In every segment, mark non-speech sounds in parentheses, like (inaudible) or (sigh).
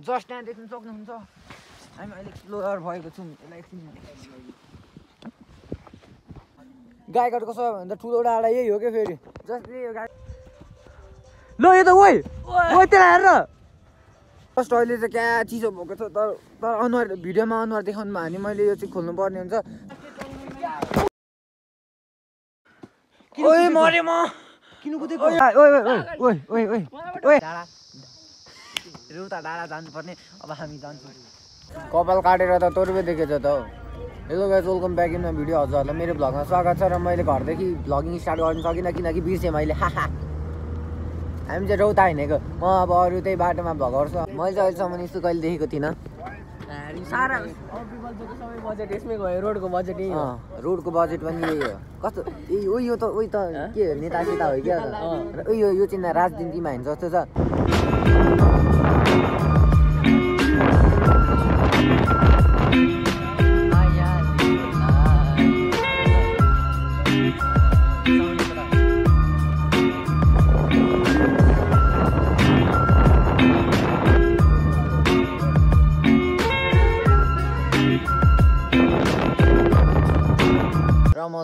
Just यहाँ देख्न सक्नुहुन्छ। हामी अहिले एक्सप्लोर भएको छौँ। यसलाई एकछिन गाईघाटको सबैभन्दा ठुलो डाँडा यही हो क्या फेरि? जस्तै यो गाई। ल यो त ओइ! ओइ! त्यहाँ हेर फर्स्ट अहिले चाहिँ क्या चिसो भएको छ तर तर अनुहार भिडियोमा अनुहार देखाउनु भयो भने मैले यो चाहिँ खोल्नु पर्ने हुन्छ ओइ मरे म किन कुदेको ओइ ओइ ओइ ओइ ओइ ओइ। रौता डाँडा जानुपर्ने अब हामी जान्छौँ। कपाल काटेर त तोर्बे देखेछ त हौ। Hello guys welcome back in video हजुरहरूलाई मेरो भ्लगमा स्वागत छ र मैले घरदेखि भ्लगिङ स्टार्ट गर्न सकिनँ किनकि बिर्सेँ मैले। हाहा (laughs) हामी चाहिँ रौता हिँडेको। म अब अरू त्यही बाटोमा भ्लग गर्छु। मैले चाहिँ अहिलेसम्म यस्तो कहिले देखेको थिइनँ। सारा अग्रिकल्चरको सबै बजेट यसमै गयो रोडको बजेट यही हो। अँ, रोडको बजेट पनि यही हो। कस्तो ए ओ यो त उयो त के हो नेता सेता हो क्या उयो यो चाहिँ राजनीतिमा हिँड्छ जस्तो छ।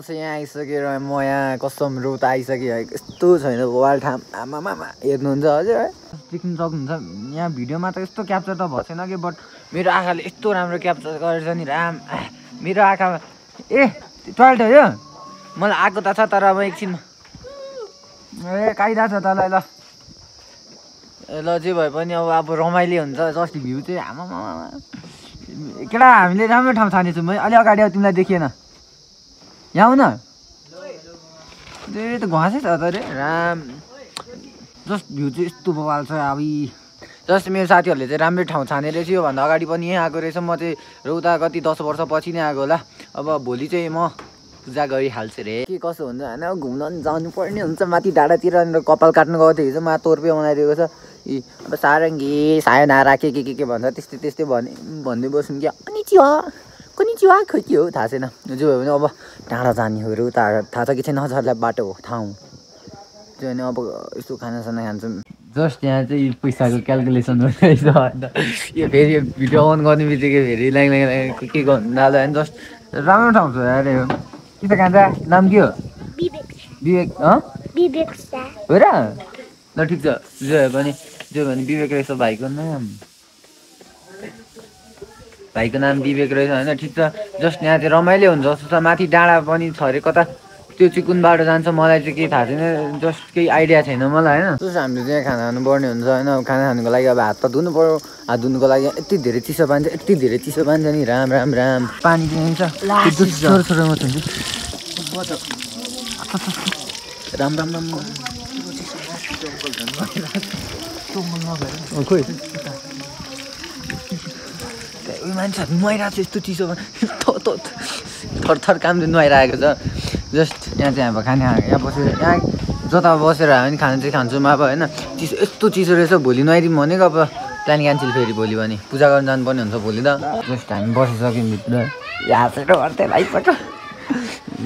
म चाहिँ यहाँ आइसकेर म यहाँ कस्टम रोड आइसकेँ है। यस्तो छैन वाल ठाम आमामा हेर्नुहुन्छ हजुर है। देख्नु सक्नुहुन्छ। यहाँ भिडियोमा त यस्तो क्याप्चर त भएको छैन कि बट मेरो आँखाले यस्तो राम्रो क्याप्चर गरेछ नि राम। मेरो आँखामा। ए टोइलेट हो मलाई आएको त छ तर अब एकछिनमा ए काइदा छ तँलाई ल। ल जे भए पनि अब अब रमाइलो हुन्छ। जस्ट भ्यू चाहिँ आमामा केटा हामीले राम्रो ठाउँ छानेछौँ है। अलि अगाडि अब तिमीलाई देखिएन। यहाँ आउ न ए त घाँसै छ त अरे राम जस्ट भ्यू चाहिँ यस्तो बवाल छ अब जस्ट मेरो साथीहरूले चाहिँ राम्रै ठाउँ छाने रहेछ योभन्दा अगाडि पनि यहीँ आएको रहेछ म चाहिँ रौता कति दस वर्षपछि नै आएको होला अब भोलि चाहिँ म पूजा गरिहाल्छु रे के कसो हुन्छ होइन घुम्न पनि जानुपर्ने हुन्छ माथि डाँडातिर अनि कपाल काट्नु गएको थियो हिजो मा तोर्पे बनाइदिएको छ यी अब सारङ्गी सायनारा के के के के भन्छ त्यस्तै त्यस्तै भने भन्दै बस्नु क्या अनि चिया कुनै चिया खोइ के हो थाहा छैन। जो भयो भने अब टाढा जाने हो उता थाहा छ कि छैन हजुरलाई बाटो हो ठाउँ। त्यो भने अब यस्तो खानासाना खान्छौँ। जस्ट यहाँ चाहिँ पैसाको क्यालकुलेसन भइरहेछ अन्त यो फेरि यो भिडियो अन गर्ने बित्तिकै फेरि लाइक लाइक के गर्नु थाल्यो भने जस्ट राम्रो ठाउँ छ अरे यो। के त कान्छा? नाम के हो? विवेक विवेक हो र? ल ठिक छ। जो भए पनि जो भने विवेक रहेछ भाइको नाम। भाइको नाम विवेक रहेछ होइन ठिक छ। जस्ट यहाँ चाहिँ रमाइलो हुन्छ। जस्तो छ माथि डाँडा पनि छ अरे कता? त्यो चाहिँ कुन बाटो जान्छ मलाई चाहिँ केही थाहा छैन। जस्ट केही आइडिया छैन मलाई होइन। जस्तो हामीले चाहिँ खाना खानुपर्ने हुन्छ होइन। खाना खानुको लागि अब हात त धुनु पऱ्यो हात धुनुको लागि यति धेरै चिसो पानी छ यति धेरै चिसो पानी छ नि। राम राम राम। पानी छ। राम राम राम। खोइ। उयो मान्छेहरू नुहाइरहेको छ यस्तो चिसो (laughs) थर थर काम नुहाइरहेको छ। जस्ट यहाँ चाहिँ अब खाने यहाँ बसेर यहाँ जता बसेर हामी खाना चाहिँ खान्छौँ। अब होइन चिसो यस्तो चिसो रहेछ भोलि नुहाइदिउँ भनेको अब। प्लान क्यान्सल फेरि भोलि भने पूजा गर्न जानुपर्ने हुन्छ भोलि त। जस्ट हामी बसिसक्यौँ भित्र। यहाँ चाहिँ गर्दै लाइसक्यो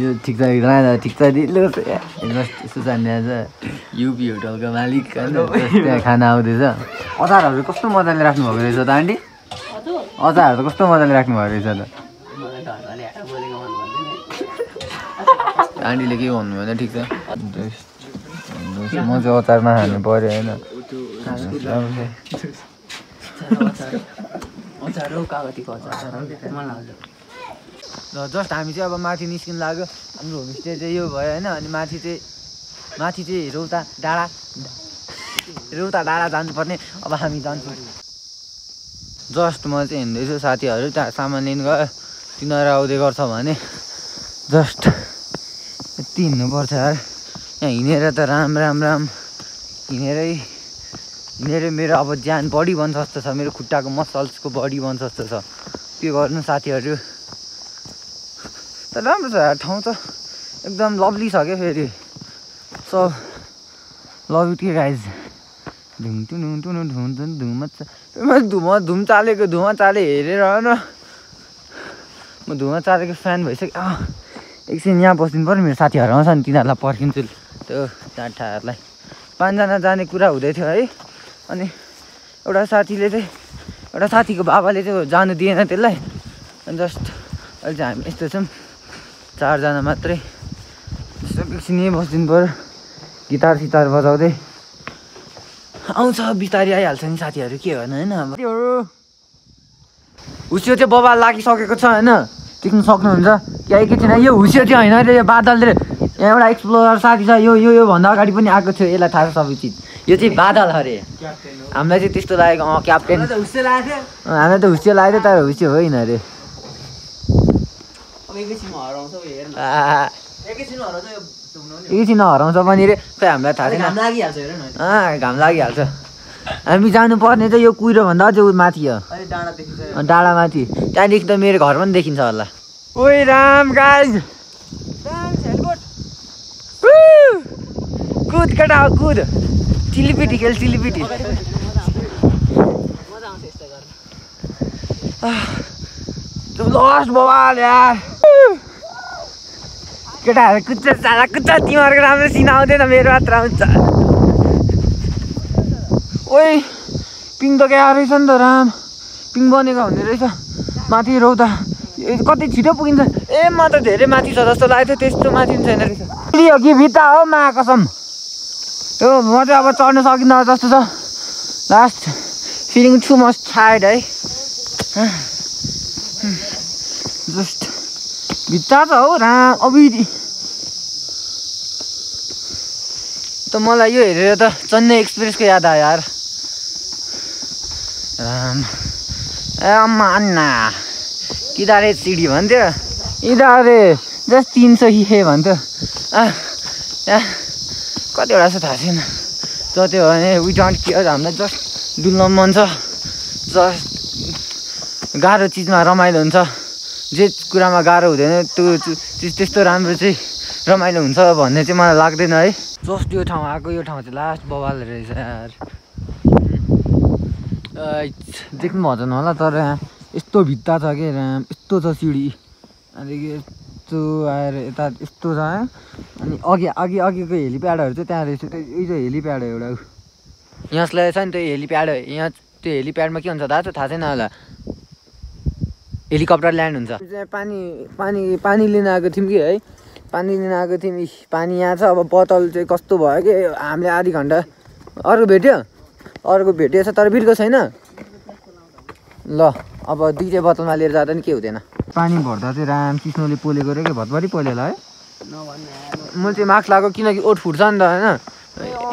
यो ठिक छ राजा ठिक छ दिलो जस्ट यस्तो जाने छ युपी होटलको मालिक होइन। त्यहाँ खाना आउँदैछ। अचारहरू कस्तो मजाले राख्नुभएको रहेछ त आन्टी? अचारहरू त कस्तो मजाले राख्नुभएको रहेछ त? आन्टीले के भन्नु भने ठिक छ। म चाहिँ अचार नखानु पऱ्यो होइन। र जस्ट हामी चाहिँ अब माथि निस्किनु लाग्यो। हाम्रो होमस्टे चाहिँ यो भयो होइन अनि माथि चाहिँ माथि चाहिँ रौता डाँडा। रौता डाँडा जानुपर्ने। अब हामी जान्छौँ। जस्ट म चाहिँ हिँड्दैछु साथीहरू त्यहाँ सामान लिनु गयो। तिनीहरू आउँदै गर्छ भने जस्ट यति हिँड्नुपर्छ यार। यहाँ हिँडेर त राम राम राम। हिँडेरै हिँडेरै मेरो अब ज्यान बडी बन्छ जस्तो छ मेरो खुट्टाको मसल्सको बडी बन्छ जस्तो छ। के गर्नु साथीहरू? तर राम्रो छ यार ठाउँ त एकदम लभली छ क्या फेरि। सो लभ इट के गाइज धुम टुन टुन धुम टुन धुम धुमा धुम चालेको धुमा चाले हेरेर होइन म धुमा चालेको फ्यान भइसक्यो एकछिन यहाँ बसिदिनु पऱ्यो मेरो साथीहरू आउँछ नि तिनीहरूलाई पर्खिन्छु त्यो टाढाहरूलाई पाँचजना जाने कुरा हुँदै थियो है। अनि एउटा साथीले चाहिँ एउटा साथीको बाबाले चाहिँ जानु दिएन त्यसलाई। अनि जस्ट अहिले चाहिँ हामी यस्तो छौँ। चारजना मात्रै। एकछिन यहीँ बसिदिनु पऱ्यो गिटार सितार बजाउँदै। आउँछ बिस्तारै आइहाल्छ नि साथीहरू के होइन त्योहरू हुसियो चाहिँ बबाल लागिसकेको छ होइन? टिक्नु सक्नुहुन्छ। क्या एकैछिन यो हुसियो चाहिँ होइन अरे यो बादलले यहाँ एउटा एक्सप्लोरर साथी छ यो यो योभन्दा अगाडि पनि आएको थियो यसलाई थाहा छ सबै चिज। यो चाहिँ बादल अरे हामीलाई चाहिँ त्यस्तो लागेको अँ क्याप्टेन मलाई त हुस्से लागेको थियो। हामीलाई हुसियो तर हुसियो होइन अरे हराउँछ एकैछिन हराउँछ पनि रे खै हामीलाई थाहा छैन। घाम लागिहाल्छ हेर न अँ घाम लागिहाल्छ। हामी जानुपर्ने चाहिँ यो कुहिरोभन्दा अझै उ माथि हो। डाँडा डाँडामाथि त्यहाँदेखि त मेरो घर पनि देखिन्छ होला। ओइ राम गाइज। कुद केटा हो, कुद? चिलिपिटी खेल चिलिपिटी। मजा आउँछ यस्तो गर्न। लस्ट बवाल यार। केटाहरू कुद्छ साला कुद्छ तिमीहरूको राम्रो सिन आउँदैन मेरो मात्र आउँछ ओइ पिङ त क्या रहेछ नि त राम पिङ बनेको हुने रहेछ माथि रौता कति छिटो पुगिन्छ ए म त धेरै माथि छ जस्तो लागेको थियो त्यस्तो माथि छैन रहेछ हो कि भित्ता हो मा कसम यो म चाहिँ अब चढ्न सकिँदैन जस्तो छ last feeling too much tired है जस्ट भित्ता छ हौ राम अबिधि त मलाई यो हेरेर त चेन्नई एक्सप्रेसको याद आयो यार। राम। ए मान्ना किदारे सिडी भन्थ्यो? इदारे जस्ट तिन सौ हे भन्थ्यो। आ त्यहाँ कतिवटा छ थाहा छैन। जति हो भने वी डोन्ट केयर हामीलाई जस्ट डुल्न मन छ। जस्ट गाह्रो चिजमा रमाइलो हुन्छ। जे कुरामा गाह्रो हुँदैन त्यो चिज त्यस्तो राम्रो चाहिँ रमाइलो हुन्छ भन्ने चाहिँ मलाई लाग्दैन है। जस्ट यो ठाउँ आएको यो ठाउँ चाहिँ लास्ट बवाल रहेछ यार। देख्नु भएन होला तर यहाँ यस्तो भित्ता छ कि राम यस्तो छ सिँढी त्यहाँदेखि यस्तो आएर यता यस्तो छ अनि अघि अघि अघिको हेलिप्याडहरू चाहिँ त्यहाँ रहेछ। त्यो चाहिँ हेलिप्याड हो एउटा। यहाँलाई छ नि त्यो हेलिप्याड यहाँ त्यो हेलिप्याडमा के हुन्छ थाहा छ थाहा छैन होला। हेलिकप्टर ल्यान्ड हुन्छ। चाहिँ पानी पानी पानी लिन आएको थियौँ कि है? पानी लिन आएको थियौँ इस, पानी यहाँ छ अब बोतल चाहिँ कस्तो भयो कि हामीले आधी घन्टा अर्को भेट्यो। अर्को भेटिएछ तर बिर्को छैन। ल अब दुइटै बोतलमा लिएर जाँदा नि के हुँदैन। पानी भर्दा चाहिँ राम कृष्णले पोलेको रे कि भतभरि पोलेला है? नभन्ने। मैले चाहिँ मार्क्स लगाएको किनकि ओठ फुट्छ नि त होइन?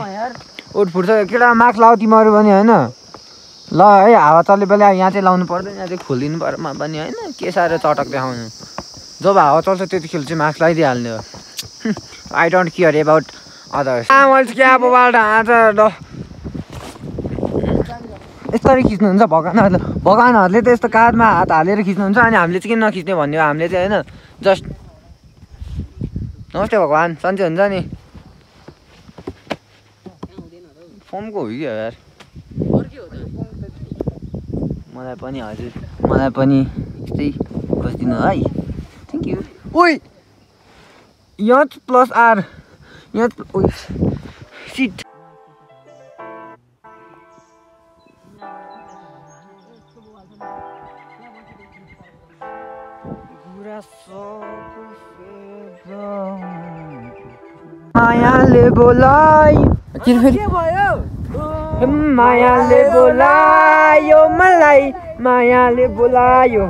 यार ओठ फुट्छ केटा मार्क्स लाऊ तिमीहरू पनि होइन? ल है हावा चल्ने बेला यहाँ चाहिँ लाउनु पर्दैन यहाँ चाहिँ खोलिदिनु पर्यो मा पनि होइन के साह्रो चटक देखाउनु। जब हावा चल्छ त्यतिखेर चाहिँ मार्क्स लगाइदिइहाल्ने हो। I don't care about others मैले क्या अब बाल्टा ल। यस्तरी खिच्नुहुन्छ भगवान्हरूले भगवान्हरूले त यस्तो काँधमा हात हालेर खिच्नुहुन्छ अनि हामीले चाहिँ किन नखिच्ने भन्ने हो? हामीले चाहिँ होइन जस्ट नमस्ते भगवान् सन्चै हुन्छ नि। फर्मको हो कि यार? मलाई पनि हजुर मलाई पनि यस्तै खोजिदिनु है। थ्याङ्क यू ओइ यच प्लस आर। यच सिट मायाले बोलाइ। के भयो? मायाले बोलायो मलाई मायाले बोलायो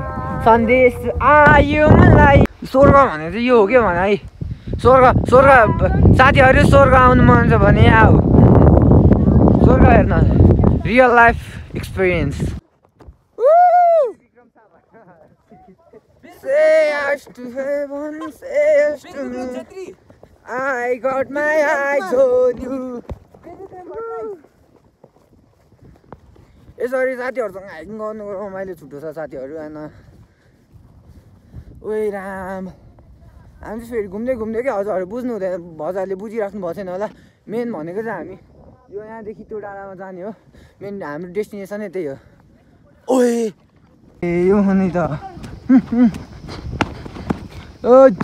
सन्देश आयो मलाई स्वर्ग भने चाहिँ यो हो क्या भने है? स्वर्ग स्वर्ग साथीहरू स्वर्ग आउनु मन छ भने आऊ। स्वर्ग हेर्न। Real life experience. I got my eyes on you. यसरी साथीहरूसँग हाइकिङ गर्नुको रमाइलो छुट्टो छ साथीहरू होइन ओइ राम। हामी चाहिँ फेरि घुम्दै घुम्दै क्या हजुरहरू बुझ्नु हुँदैन हजुरहरूले बुझिराख्नु भएको छैन होला। मेन भनेको चाहिँ हामी। यो यहाँदेखि त्यो डाँडामा जाने हो। मेन हाम्रो डेस्टिनेसनै त्यही हो। ओए ए यो नि त। ओछ।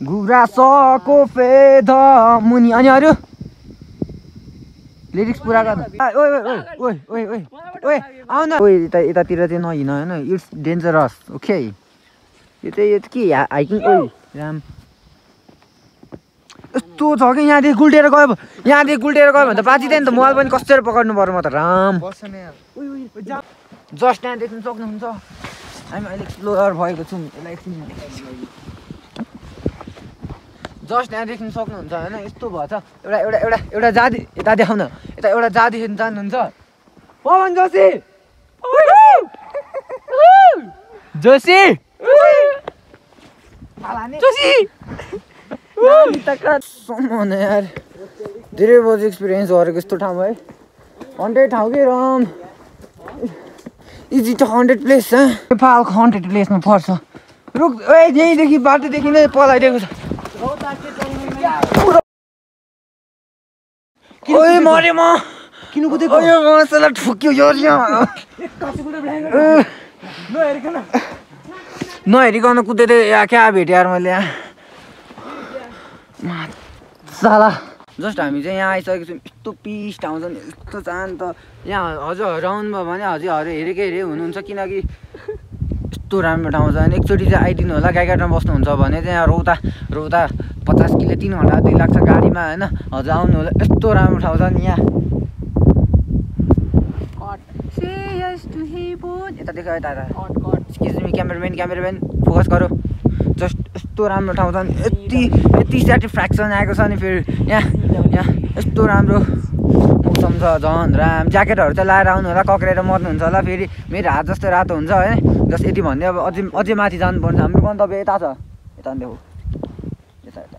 गुराँसको फेद मुनि। अनि अरू? लिरिक्स पुरा गर्नु ओइ ओइ ओइ आउ न ओइ यता यतातिर चाहिँ नहिँड होइन इट्स डेन्जरस ओके यो चाहिँ यो के हाइकिङ ओइ राम यस्तो छ कि यहाँदेखि गुल्टेर गयो यहाँदेखि गुल्टेर गयो भने त बाँचिँदैन त मोबाइल पनि कसरी पकाउनु पर्यो म त राम। जस्ट यहाँ देख्नु सक्नुहुन्छ। हामी अहिले एक्सप्लोर भएको छौँ यसलाई एकछिन जस्ट यहाँ देख्नु सक्नुहुन्छ होइन? यस्तो भएछ एउटा एउटा एउटा एउटा जाति यता देखाउन। यता एउटा जाति हेर्नु चाहनुहुन्छ। पवन जोशी! जोशी! धेरै बजी एक्सपिरियन्स गरेको यस्तो ठाउँमा है। हन्ड्रेड ठाउँ कि रम? इज इट हन्ड्रेड प्लेस नेपालको हन्ड्रेड प्लेसमा पर्छ। रुक ए यहीँदेखि बाटोदेखि नै पलाइदिएको छ। ओए मरे म। किन कुदेको मसला ठुक्यो यो नहेरिकन कुदेर या क्या भेटेँ यार मैले यहाँ साला। जस्ट हामी चाहिँ यहाँ आइसकेको छौँ यस्तो पिस ठाउँ छ नि यस्तो शान्त। यहाँ हजुर राउन्ड भयो भने हजुर हरे हेरेकै हेरे हुनुहुन्छ किनकि यस्तो राम्रो ठाउँ छ अनि एकचोटि चाहिँ आइदिनु होला गाईघाटमा बस्नुहुन्छ भने चाहिँ यहाँ रौता रौता पचास किलो तिन घन्टा जति लाग्छ गाडीमा होइन। हजुर आउनु होला। यस्तो राम्रो ठाउँ छ नि यहाँ। यता देख यता यता excuse me cameraman cameraman focus गरौँ। जस्ट यस्तो राम्रो ठाउँ छ नि। यति यति सेटिस्फ्याक्सन आएको छ नि फेरि। यहाँ यहाँ यस्तो राम्रो मौसम छ झन् राम। ज्याकेटहरू चाहिँ लाएर आउनु होला कक्रेर मर्नुहुन्छ होला फेरि मेरो हात जस्तै रातो हुन्छ है। जस्ट यति भन्दै अब अझै अझै माथि जानुपर्छ। हाम्रो गन्तव्य यता छ। यता देखौ यता यता।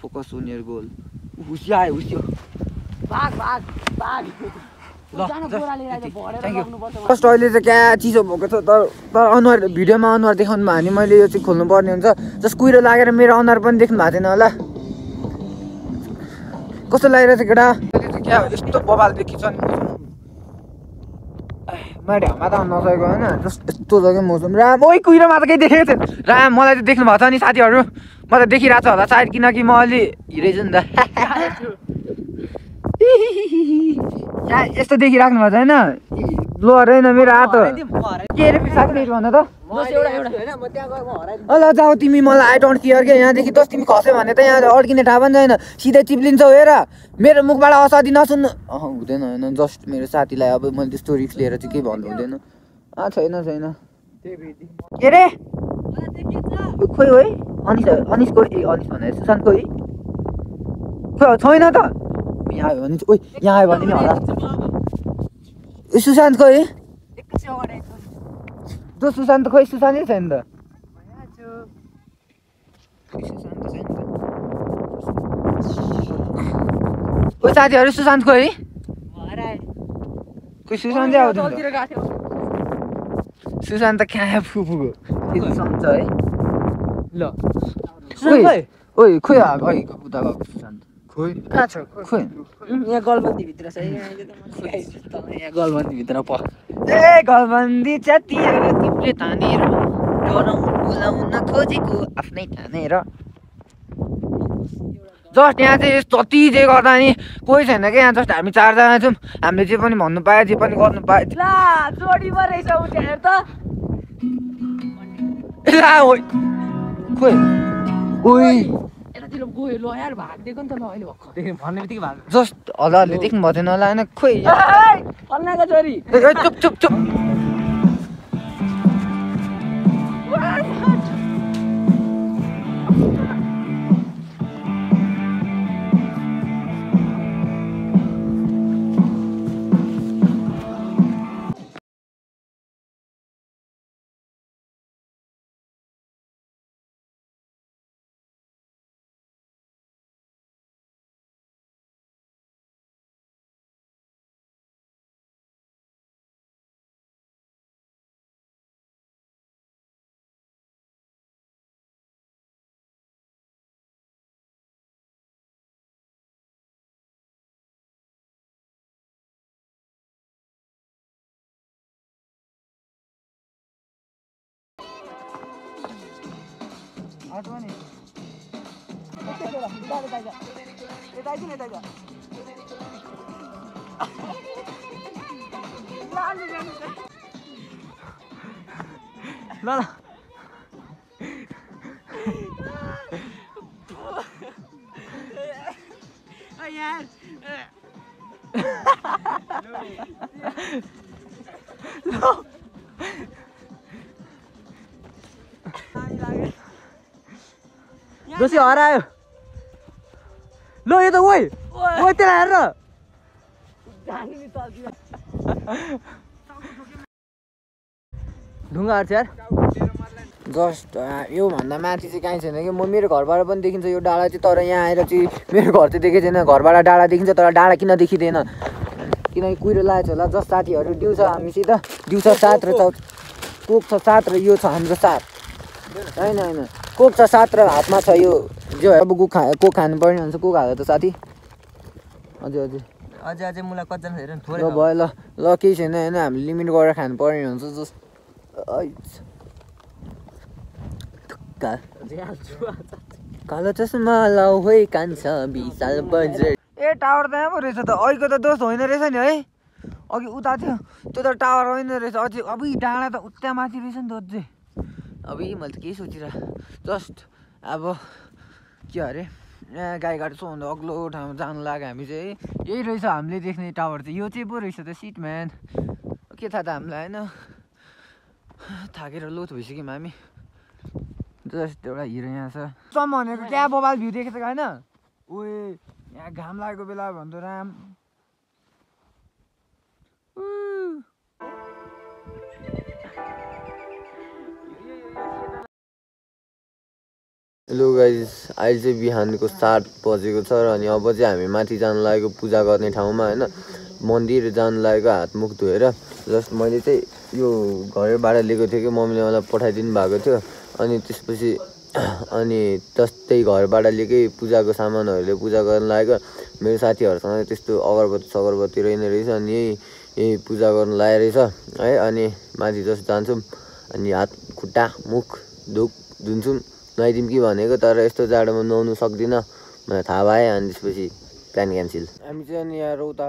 फोकस यर गोल हुसिया आयो हुस्यो। फर्स्ट अहिले चाहिँ क्या चिसो भएको छ तर तर अनुहार भिडियोमा अनुहार देखाउनु भयो भने मैले यो चाहिँ खोल्नु पर्ने हुन्छ। जस्ट कुहिरो लागेर मेरो अनुहार पनि देख्नु भएको थिएन होला। कस्तो लागिरहेछ केटा? क्या यस्तो बबाल देखिन्छ नि मैले हामा त नसकेको होइन। जस्ट यस्तो क्या मौसम। राम ओइ कुहिरोमा त केही देखेको थिएन। राम मलाई चाहिँ देख्नु भएको छ नि साथीहरू। म त देखिरहेको छ होला। सायद किनकि म अलि हिँडेछु नि त। (laughs) (laughs) यस्तो देखिराख्नु भएको छ होइन। लोर होइन मेरो हात हो। के अरे साथी भन त? ल जाऊ तिमी मलाई आई डोन्ट केयर के यहाँदेखि दस तिमी खस्यो भने त यहाँ अड्किने ठाउँ पनि छैन। सिधै चिप्लिन्छौ हेर। मेरो मुखबाट असाध्य नसुन्नु। अह हुँदैन होइन। जस्ट मेरो साथीलाई अब मैले त्यस्तो रिक्स लिएर चाहिँ केही भन्नु हुँदैन। अँ छैन छैन। के अरे खोइ है अनिस अनिसको ए अनिस भने सुशान्तको है खोइ। छैन त। यहाँ आयो भने ओइ यहाँ आयो भने नि होला ए सुशान्तको है जो सुशान्त खोइ सुशान्तै छैन त खोइ सुशान्त ओ साथीहरू सुशान्तको है खोइ सुशान्तै सुशान्त कहाँ फुपूको त्यो सुशान्त है। ल। खोइ आ- खोइ उता गएको सुशान्त खोइ कहाँ छ खोइ यहाँ गलबन्दीभित्र छ यहाँ गलबन्दीभित्र प ए घरबन्दी च्यातिएर तिमीले तानेर डराउनु बोलाउन खोजेको आफ्नै तानेर जस्ट यहाँ चाहिँ जति जे गर्दा नि कोही छैन क्या यहाँ जस्ट हामी चारजना छौँ हामीले जे पनि भन्नु पायो जे पनि गर्नु पायो ला जोडी पो रहेछ उ त्यहाँ हेर त ला ओइ खोइ ओइ ल यार भागिदिएको नि त ल अहिले भर्खर। भन्ने बित्तिकै भाग जस्ट हल्ली देख्नु भएको थिएन होला होइन खोइ। अन्नाको छोरी। चुप चुप चुप। आठ भने यता आइज न यता। ल। ल यार दोषी हरायो। ल यो त ओइ ओइ। त्यसलाई हेर। जानु नि तलतिर। ढुङ्गा यार जस्ट योभन्दा माथि चाहिँ कहीँ छैन कि? म मेरो घरबाट पनि देखिन्छ यो डाँडा चाहिँ तर यहाँ आएर चाहिँ मेरो घर चाहिँ देखेको छैन घरबाट डाँडा देखिन्छ तर डाँडा किन देखिँदैन? किनकि कुहिरो लागेको छ होला। जस साथीहरू दिउँछ हामीसित दिउँछ सात र चौ कोक छ सात र यो छ हाम्रो सात। होइन होइन। कोक छ सात र हातमा छ यो। जो अब कोक खा कोक खानुपर्ने हुन्छ कोक हाल्यो त साथी। हजुर हजुर। अझै अझै मलाई कतिजना हेर थोरै भयो ल। ल केही छैन होइन हामीले लिमिट गरेर खानुपर्ने हुन्छ जस कालो चस्मा लाउ है कान्छ विशाल बजार। ए टावर त यहाँ पो रहेछ त। अहिलेको त दोस्त होइन रहेछ नि है। अघि उता थियो त्यो त टावर होइन रहेछ। अझै अब डाँडा त उता माथि रहेछ नि त अझै। अब यी मैले त केही सोचिरहेको जस्ट अब के अरे यहाँ गाईघाट सबभन्दा अग्लो ठाउँमा जानु लाग्यो हामी चाहिँ यही रहेछ हामीले देख्ने टावर चाहिँ। यो चाहिँ पो रहेछ त सिट म्यान। के थाहा त हामीलाई होइन? थाकेर लोथ भइसक्यौँ हामी। जस्ट एउटा हिरो यहाँ छ। भनेको क्या मोबाइल भ्यू देखेको होइन? ओए यहाँ घाम लागेको बेला भन्दो राम। हेलो गाइज अहिले चाहिँ बिहानको सात बजेको छ र अनि अब चाहिँ हामी माथि जानु लागेको पूजा गर्ने ठाउँमा होइन मन्दिर जानु लागेको हातमुख धोएर जस्ट मैले चाहिँ यो घरबाट लिएको थिएँ कि मम्मीले मलाई पठाइदिनु भएको थियो। अनि त्यसपछि (clears throat) अनि जस्तै घरबाट लिएकै पूजाको सामानहरूले पूजा गर्नु लागेको। मेरो साथीहरूसँग त्यस्तो अगरबत्ती सगरबत्ती रहेन रहेछ अनि यही यही पूजा गर्नु लागेको रहेछ है। अनि माथि जस्ट जान्छौँ अनि हात खुट्टा मुख धुक धुन्छौँ। नुहाइदिउँ कि भनेको तर यस्तो जाडोमा नुहाउनु सक्दिनँ। मलाई थाहा भयो अनि त्यसपछि प्लान क्यान्सल। हामी चाहिँ यहाँ रौता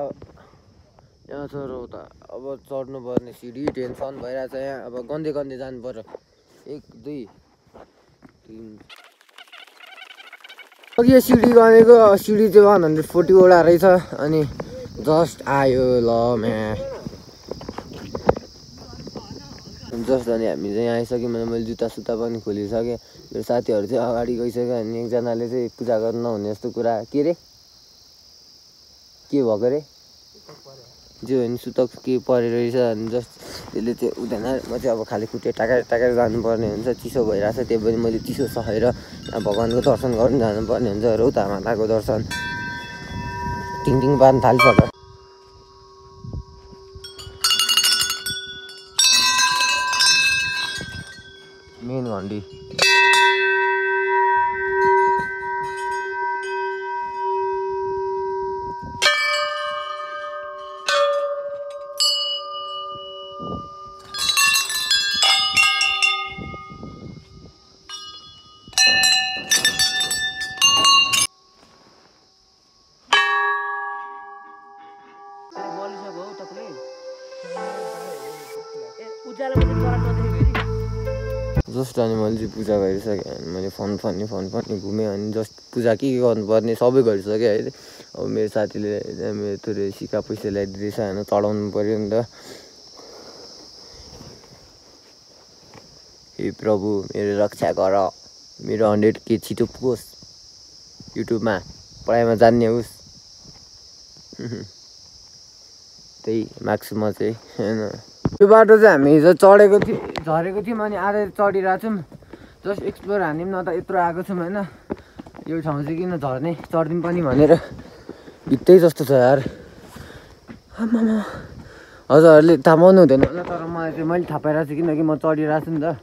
यहाँ छ रौता। अब चढ्नु पर्ने सिडी टेन्सन भइरहेछ यहाँ। अब गन्दै गन्दै जानु पर्यो एक दुई तिन। अघि यो सिडी गनेको सिडी चाहिँ वान हन्ड्रेड फोर्टीवटा रहेछ अनि जस्ट आयो ल म्या। जस्ट अनि हामी चाहिँ यहाँ आइसक्यौँ भने मैले जुत्ता सुत्ता पनि खोलिसकेँ। मेरो साथीहरू चाहिँ अगाडि गइसक्यो अनि एकजनाले चाहिँ पूजा गर्नु नहुने जस्तो कुरा के रे? के भएको रे? जे होइन सुतक के परेर रहेछ अनि जस्ट त्यसले चाहिँ हुँदैन म चाहिँ अब खाली खुट्टे टाकाएर टाकाएर जानुपर्ने हुन्छ चिसो भइरहेछ। त्यही पनि मैले चिसो सहेर भगवान्को दर्शन गर्नु जानुपर्ने हुन्छ। रौता माताको दर्शन। टिङ टिङ पार्नु थालिसक्यो। मेन घन्टी पूजा गरिसकेँ अनि मैले फोन फन्ने फोन फन्ने घुमेँ अनि जस्ट पूजा के के गर्नुपर्ने सबै गरिसकेँ है। अब मेरो साथीले मेरो थोरै सिका पैसा ल्याइदिँदैछ होइन चढाउनु पऱ्यो नि त। हे प्रभु मेरो रक्षा गर। मेरो हन्ड्रेड के छिटो पुगोस्। युट्युबमा पढाइमा जान्ने होस्। (laughs) त्यही माग्छु म चाहिँ होइन। यो बाटो चाहिँ हामी हिजो चढेको थियौँ झरेको थियौँ अनि आधा चढिरहेको छौँ। जस्ट एक्सप्लोर हान्यौँ न त यत्रो आएको छौँ होइन। यो ठाउँ चाहिँ किन झर्ने? चढिदिउँ पनि भनेर। भित्तै जस्तो छ यार। आमामा। हजुरहरूले थाहा पाउनु हुँदैन होला तर मलाई चाहिँ मैले थाहा पाइरहेको छु किनकि म चढिरहेको छु नि त।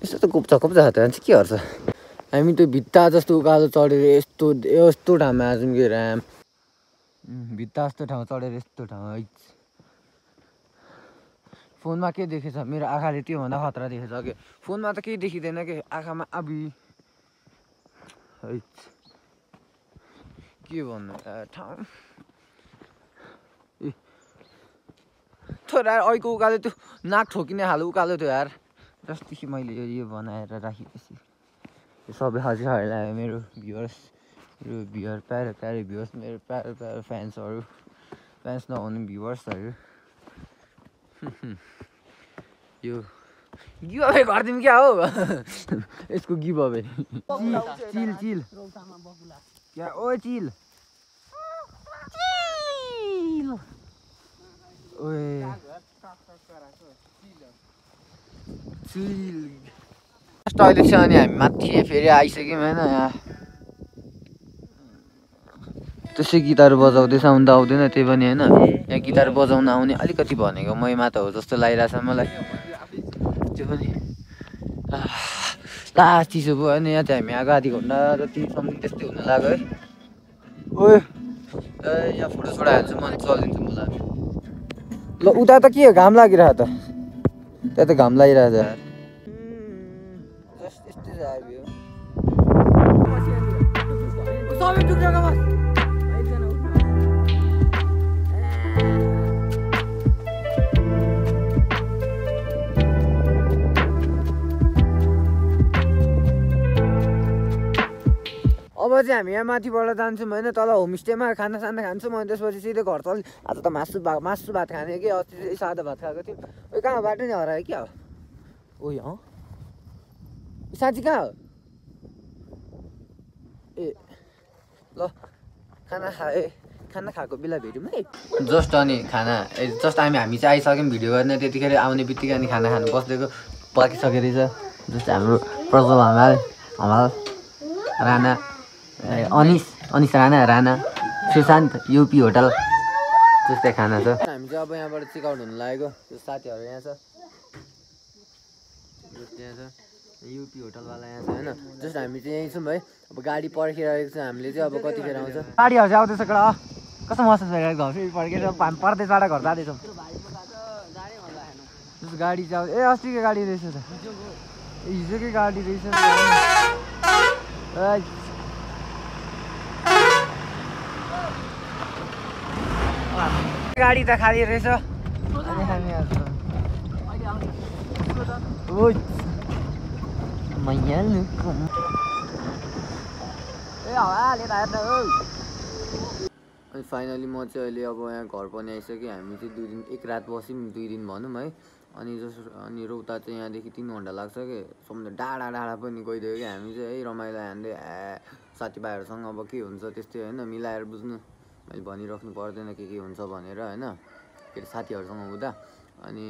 यस्तो त कोप्छ कोप्छ हात चाहिँ के गर्छ? हामी त्यो भित्ता जस्तो उकालो चढेर यस्तो यस्तो ठाउँमा छौँ कि राम भित्ता जस्तो ठाउँ चढेर यस्तो ठाउँ है। फोनमा के देखेछ मेरो आँखाले त्योभन्दा खतरा देखेछ कि। फोनमा त केही देखिँदैन कि। आँखामा आबी के भन्नु ठाउँ। ए अहिलेको उकालो त्यो नाक ठोकिने खाले उकालो थियो यार। जसदेखि मैले यो बनाएर राखेपछि। यो सबै हजुरहरूलाई मेरो भ्युवर्स मेरो भ्युवर प्यारो प्यारो भ्युवर्स मेरो प्यारो प्यारो फ्यान्सहरू फ्यान्स नहुने भ्युवर्सहरू यो गिभ अवे गरिदिउँ क्या हो? यसको गिभ अवे चिल चिल। क्या? ओ चिल। चिल। ओए। चिल। टोइलेट छ अनि हामी माथि फेरि आइसक्यौँ होइन यहाँ। त्यसै गिटार बजाउँदै साउन्ड आउँदैन त्यही पनि होइन। यहाँ गिटार बजाउन आउने अलिकति भनेको मै मात्र हो जस्तो लागिरहेछ मलाई। त्यो पनि ला चिसो भयो होइन यहाँ चाहिँ हामी आएको आधी घन्टा जति समथिङ त्यस्तै हुन लाग्यो है। ओए ए यहाँ फोटो छोडा हाल्छु म अनि चलिदिन्छु मलाई। ल उता त के हो? घाम लागिरहेको त। त्यहाँ त घाम लागिरहेको छ। यार जस्ट यस्तै चाहिँ हामी यहाँ माथिबाट जान्छौँ होइन तल होमस्टेमा खाना साना खान्छौँ अनि त्यसपछि सिधै घर चल आज त मासु भा मासु भात खाने कि अस्ति सादा भात खाएको थियौँ। ओ कहाँ बाटो नि हरायो क्या हो? यहाँ साँच्ची कहाँ हो? ए ल खाना खाए खाना खाएको बेला भेटौँ है। जस्ट अनि खाना ए जस्ट हामी हामी चाहिँ आइसक्यौँ भिडियो गर्ने त्यतिखेर आउने बित्तिकै अनि खाना खानु बस्दिएको पाकिसकेको रहेछ। जस्तै हाम्रो प्रज्वल हमाल हमाल राणा। अनिस अनिस राणा राणा सुशान्त युपी होटल जस्तै खाना छ। हामी चाहिँ अब यहाँबाट चेकआउट हुनु लागेको त्यो साथीहरू यहाँ छ। यहाँ छ। युपी होटलवाला यहाँ छ होइन? जस्ट हामी चाहिँ यहीँ छौँ है अब गाडी पर्खिरहेको छ हामीले चाहिँ अब कतिखेर आउँछ? गाडीहरू चाहिँ आउँदैछ कडा। कस्तो महसुस भइरहेको घर फेरि पर्खेर हामी परदेशबाट घर जाँदैछौँ। जस्तो गाडी चाहिँ ए अस्तिको गाडी रहेछ त। हिजोकै गाडी रहेछ। गाडी त खाली रहेछ। अनि फाइनली म चाहिँ अहिले अब यहाँ घर पनि आइसकेँ। हामी चाहिँ दुई दिन एक रात बस्यौँ दुई दिन भनौँ है। अनि जस अनि रौता चाहिँ यहाँदेखि तिन घन्टा लाग्छ कि? सम्झ डाँडा डाँडा पनि गइदियो कि? हामी चाहिँ है रमाइलो हान्दै साथीभाइहरूसँग अब के हुन्छ त्यस्तै होइन मिलाएर बुझ्नु। मैले भनिराख्नु पर्दैन के के हुन्छ भनेर होइन के अरे साथीहरूसँग हुँदा। अनि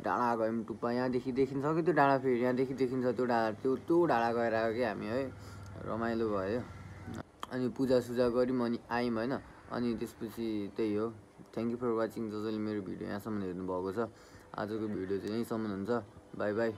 डाँडा गयौँ टुप्पा यहाँदेखि देखिन्छ कि त्यो डाँडा फेरि? यहाँदेखि देखिन्छ त्यो डाँडा त्यो त्यो डाँडा गएर आयो कि हामी है? रमाइलो भयो। अनि पूजासुजा गऱ्यौँ अनि आयौँ होइन? अनि त्यसपछि त्यही हो। थ्याङ्क यू फर वाचिङ जसले मेरो भिडियो यहाँसम्म हेर्नुभएको छ। आजको भिडियो चाहिँ यहीँसम्म हुन्छ। By by